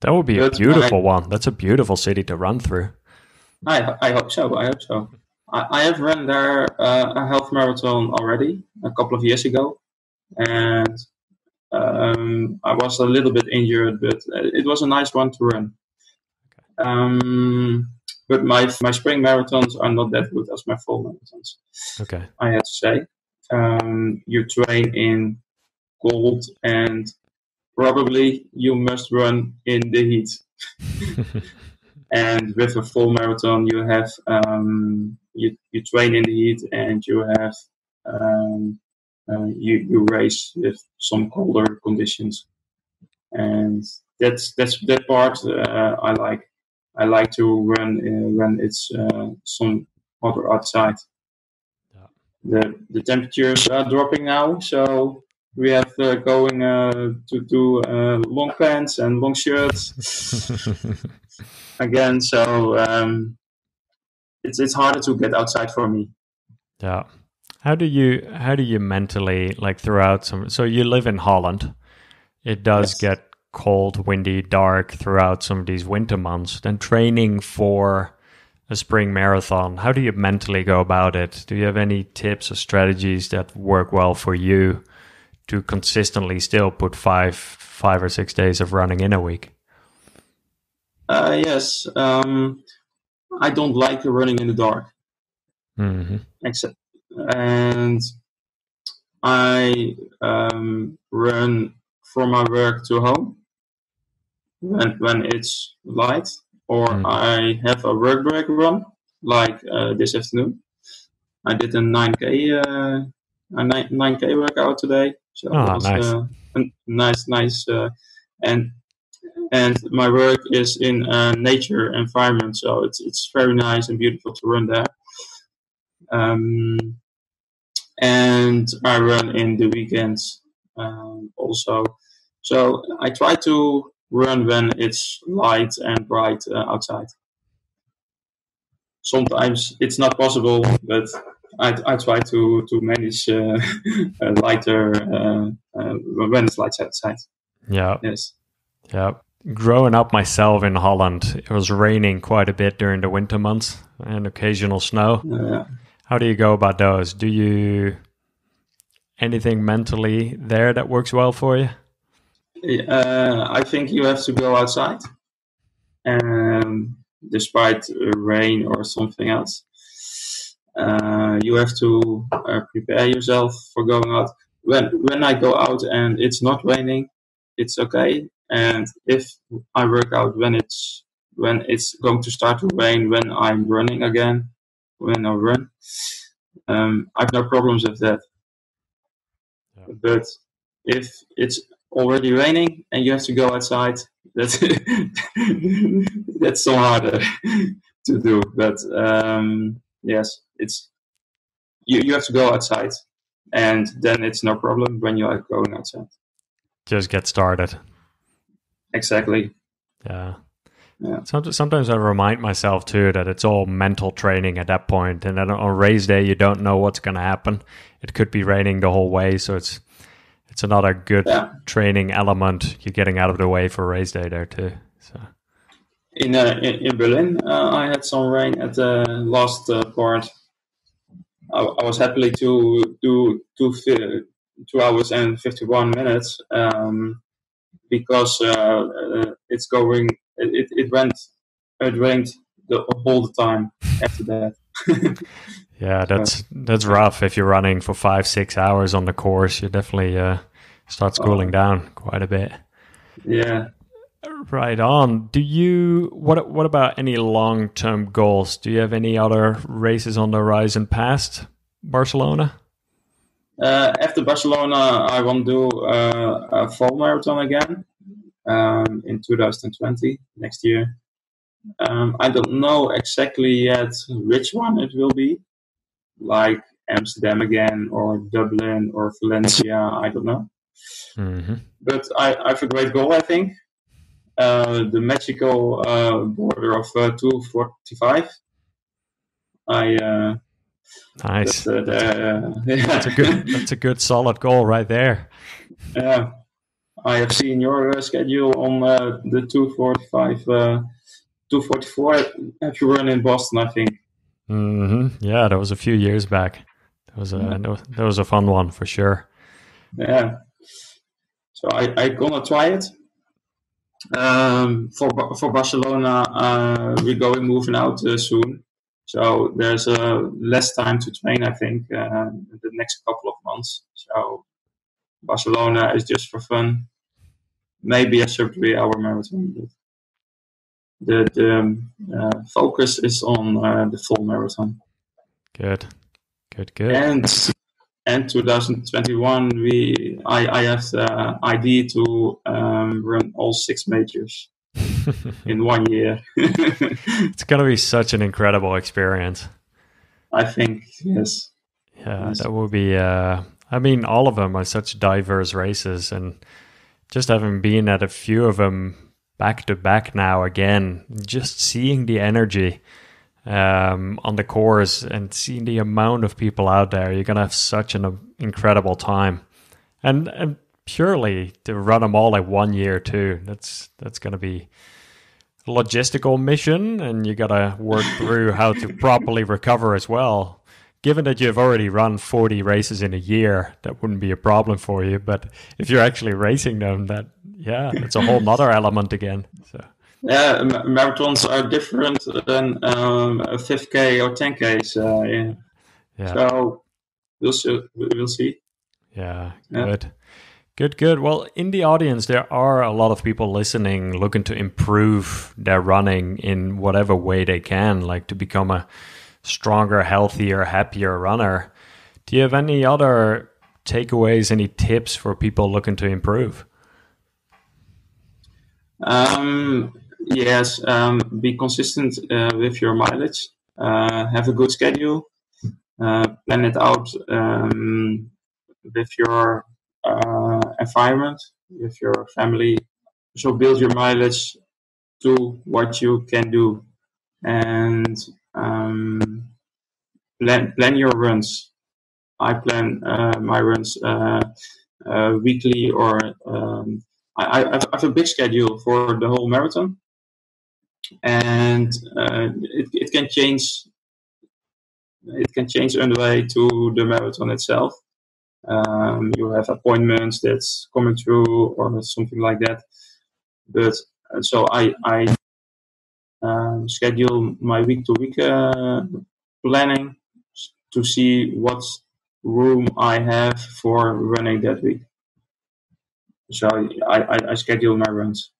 that would be a beautiful I, one. That's a beautiful city to run through I, I hope so I hope so I, I have run there uh, a half marathon already a couple of years ago, and um, I was a little bit injured, but it was a nice one to run. Um, but my my spring marathons are not that good as my fall marathons. Okay, I have to say. Um, you train in cold and probably you must run in the heat. <laughs> and with a full marathon, you have um, you, you train in the heat and you have um, uh, you, you race with some colder conditions. And that's that's that part uh, I like. I like to run uh, when it's uh, some hotter outside. Yeah. the the temperatures are dropping now so we have uh, going uh, to do long pants and long shirts <laughs> again so um, it's it's harder to get outside for me. Yeah. How do you how do you mentally like throughout some so you live in Holland. It does yes. get cold, windy, dark throughout some of these winter months. Then training for a spring marathon, how do you mentally go about it? Do you have any tips or strategies that work well for you to consistently still put five five or six days of running in a week? Uh, yes. Um, I don't like running in the dark. Mm-hmm. Except, and I um, run from my work to home when when it's light, or mm. I have a work break run like uh, this afternoon. I did a 9k uh, a 9k workout today, so oh, was nice. Uh, nice, nice, uh, and and my work is in a nature environment, so it's it's very nice and beautiful to run there. Um, and I run in the weekends um, also. So I try to run when it's light and bright uh, outside. Sometimes it's not possible, but I, I try to to manage uh, <laughs> lighter uh, uh, when it's light outside. Yeah. Yes. Yeah growing up myself in Holland, it was raining quite a bit during the winter months and occasional snow. Yeah. How do you go about those? Do you anything mentally there that works well for you? Uh, I think you have to go outside, um, despite rain or something else. Uh, you have to uh, prepare yourself for going out. When when I go out and it's not raining, it's okay. And if I work out when it's when it's going to start to rain, when I'm running again, when I run, um, I have no problems with that. Yeah. But if it's already raining and you have to go outside, that's <laughs> that's so harder <laughs> to do. But um, yes, it's you, you have to go outside, and then it's no problem when you are going outside. Just get started. Exactly. Yeah. Yeah. Sometimes I remind myself too that it's all mental training at that point, and then on race day you don't know what's going to happen. It could be raining the whole way, so it's it's another good yeah. training element. You're getting out of the way for race day there too. So in uh, in, in, Berlin, uh, I had some rain at the last uh, part. I, I, was happily to do two two hours and fifty one minutes um, because uh, uh, it's going. It, it went. It the all the time after that. <laughs> yeah, that's that's rough. If you're running for five six hours on the course, you definitely uh, starts cooling oh. down quite a bit. Yeah. Right on. Do you what what about any long term goals? Do you have any other races on the horizon past Barcelona? Uh, after Barcelona, I want to do uh, a full marathon again um, in 2020 next year. Um, I don't know exactly yet which one it will be, like Amsterdam again, or Dublin, or Valencia. I don't know. Mm-hmm. But I, I have a great goal, I think. Uh, the magical uh, border of uh, 245. I uh, nice. That's, uh, yeah. that's, a good. <laughs> That's a good solid goal right there. Yeah, I have seen your uh, schedule on the 245, 244. Have you run in Boston? I think. Mm-hmm. Yeah, that was a few years back. That was a yeah. that was a fun one for sure. Yeah, so I I gonna try it. Um, for for Barcelona, uh, we're going moving out uh, soon, so there's uh, less time to train. I think uh, the next couple of months. So Barcelona is just for fun. Maybe a sub three hour marathon. But the the um, uh, focus is on uh, the full marathon. Good, good, good. And and 2021 we I, I have the idea to um, run all six majors <laughs> in one year. <laughs> it's gonna be such an incredible experience. I think yes. Yeah, yes. that will be. Uh, I mean, all of them are such diverse races, and just having been at a few of them back to back now again, just seeing the energy um, on the course and seeing the amount of people out there, you're gonna have such an incredible time. And and purely to run them all like one year too, that's that's gonna be a logistical mission, and you gotta work through how to properly recover as well. Given that you've already run 40 races in a year, that wouldn't be a problem for you. But if you're actually racing them, that yeah, it's a whole nother element again. So yeah, marathons are different than um, 5k or 10ks. Uh, yeah. yeah. So we'll see. We'll see. Yeah, good. Yeah. Good, good. Well, in the audience, there are a lot of people listening looking to improve their running in whatever way they can, like to become a stronger, healthier, happier runner. Do you have any other takeaways, any tips for people looking to improve? Um, Yes, um, be consistent uh, with your mileage. Uh, have a good schedule. Uh, plan it out um, with your environment, with your family. So build your mileage to what you can do, and um, plan plan your runs. I plan uh, my runs uh, weekly or um, I, I, have a big schedule for the whole marathon and uh, it, it can change it can change on the way to the marathon itself Um, you have appointments that's coming through or something like that. But uh, so I I um, schedule my week to week planning to see what room I have for running that week. So I, I, I schedule my runs.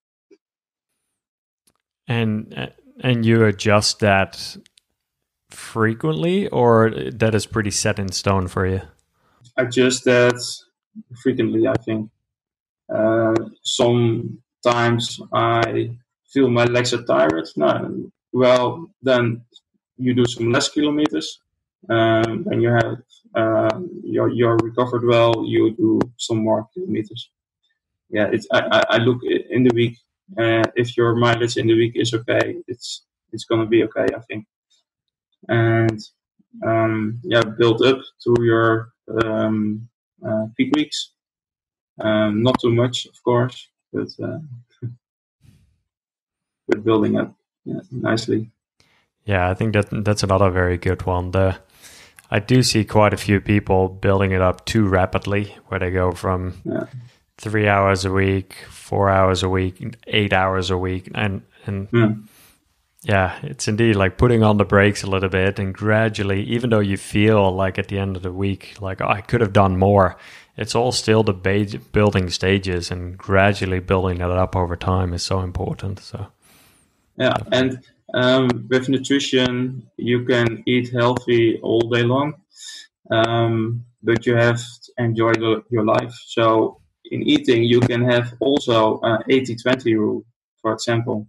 And and you adjust that frequently, or that is pretty set in stone for you? Adjust that frequently. I think uh, sometimes I feel my legs are tired. No, well then you do some less kilometers. Um, and you have uh, you're, you're recovered well. You do some more kilometers. Yeah, it's I, I look in the week. Uh, if your mileage in the week is okay, it's it's gonna be okay. I think. And um, yeah, build up to your um, uh, peak weeks. Um, not too much, of course, but uh, <laughs> but building up yeah, nicely. Yeah, I think that that's another very good one. The I do see quite a few people building it up too rapidly, where they go from yeah. three hours a week, four hours a week, eight hours a week, and and yeah. Yeah, it's indeed like putting on the brakes a little bit and gradually, even though you feel like at the end of the week, like oh, I could have done more, it's all still the ba- building stages, and gradually building it up over time is so important. So yeah, and um, with nutrition, you can eat healthy all day long, um, but you have to enjoy the, your life. So in eating, you can have also an 80-20 rule, for example.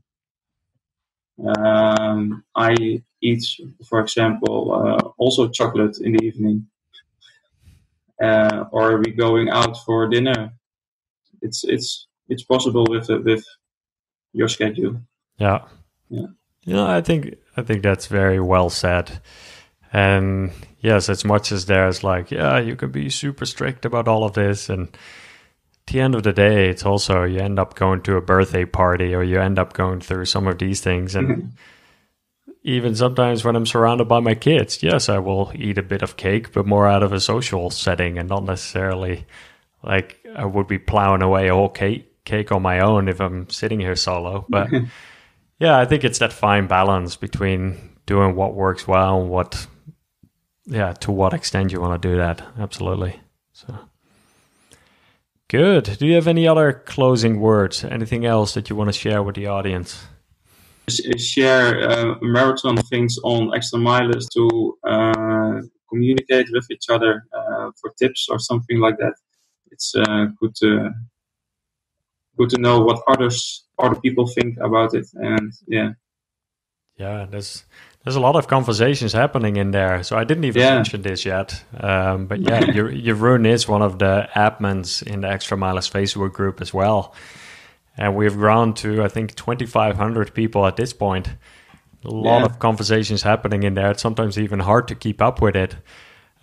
Um, I eat, for example, uh, also chocolate in the evening. Uh, or are we going out for dinner? It's it's it's possible with with your schedule. Yeah. Yeah. Yeah, I think I think that's very well said. And yes, as much as there's like, yeah, you can be super strict about all of this, and at the end of the day, it's also you end up going to a birthday party or you end up going through some of these things, and mm-hmm. even sometimes when I'm surrounded by my kids, yes, I will eat a bit of cake, but more out of a social setting and not necessarily like I would be plowing away a whole cake cake on my own if I'm sitting here solo, but. Yeah, I think it's that fine balance between doing what works well and what, yeah, to what extent you want to do that. Absolutely. So good. Do you have any other closing words? Anything else that you want to share with the audience? Share uh, marathon things on Extramilest to uh, communicate with each other uh, for tips or something like that. It's uh, good to good to know what others other people think about it and yeah yeah there's there's a lot of conversations happening in there so i didn't even yeah. mention this yet um, but yeah <laughs> Jeroen is one of the admins in the Extramilest facebook group as well and we've grown to i think 2500 people at this point a lot yeah. of conversations happening in there it's sometimes even hard to keep up with it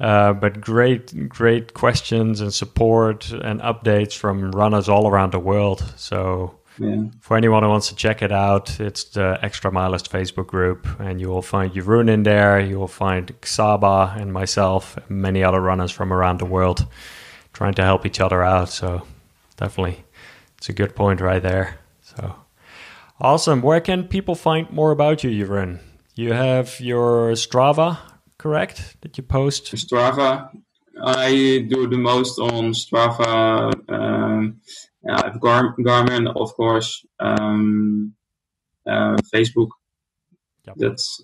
uh, but great, great questions and support and updates from runners all around the world. So yeah. for anyone who wants to check it out, it's the Extramilest Facebook group, and you will find Jeroen in there. You will find Xaba and myself, and many other runners from around the world, trying to help each other out. So definitely, it's a good point right there. So awesome. Where can people find more about you, Jeroen? You have your Strava correct? That you post? Strava. I do the most on Strava. Uh, Um, yeah, Gar- Garmin, of course. Um, uh, Facebook. Yep. That's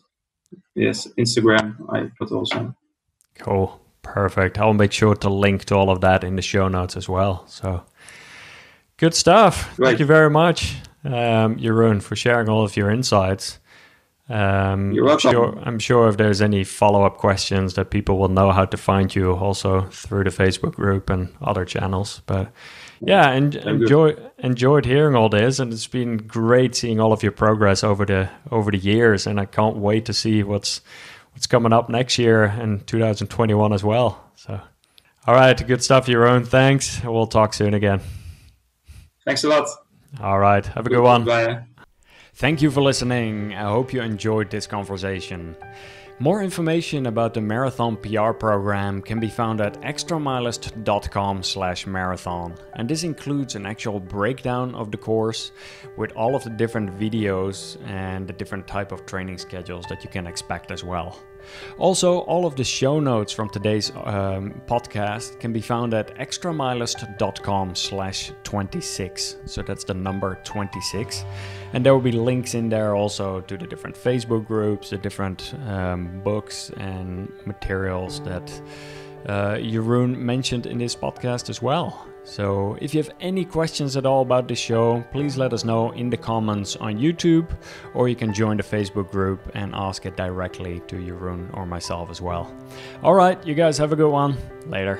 yes. Instagram. I put also. Cool. Perfect. I'll make sure to link to all of that in the show notes as well. So good stuff. Right. Thank you very much, um, Jeroen, for sharing all of your insights. Um, You're welcome. I'm sure, I'm sure if there's any follow up questions that people will know how to find you also through the Facebook group and other channels. But yeah, and enjoy enjoyed hearing all this, and it's been great seeing all of your progress over the over the years, and I can't wait to see what's what's coming up next year in 2021 as well. So, all right, good stuff, Jeroen. Thanks. We'll talk soon again. Thanks a lot. All right, have a good one. Bye. Thank you for listening. I hope you enjoyed this conversation. More information about the Marathon PR program can be found at extramilest.com slash marathon. And this includes an actual breakdown of the course with all of the different videos and the different type of training schedules that you can expect as well. Also, all of the show notes from today's um, podcast can be found at extramilest.com slash 26. So that's the number 26. And there will be links in there also to the different Facebook groups, the different um, books and materials that uh, Jeroen mentioned in this podcast as well. So, if you have any questions at all about this show, please let us know in the comments on YouTube, or you can join the Facebook group and ask it directly to Jeroen or myself as well. All right, you guys have a good one. Later.